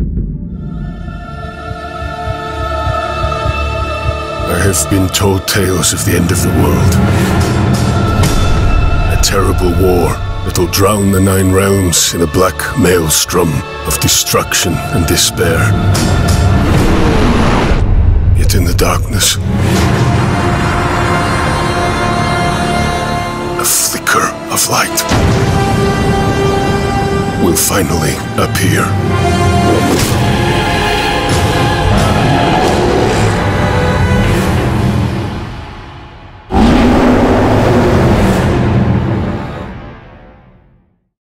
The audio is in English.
I have been told tales of the end of the world. A terrible war that'll drown the Nine Realms in a black maelstrom of destruction and despair. Yet in the darkness, a flicker of light will finally appear.